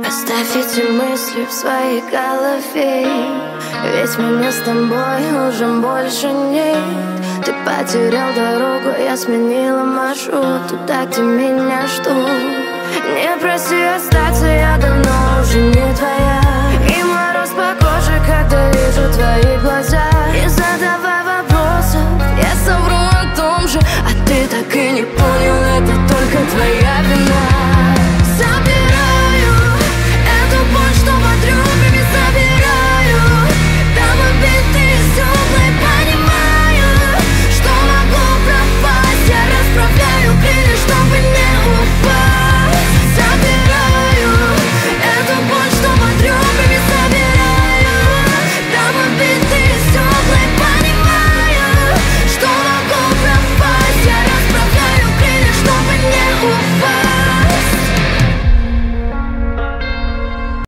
Оставь эти мысли в своей голове. Ведь меня с тобой уже больше нет. Ты потерял дорогу, я сменила маршрут. Туда, где меня ждут Не проси остаться, я давно уже не твоя. И мороз по коже, когда вижу твои глаза. Не задавай вопросов, я совру о том же А ты так и не понял.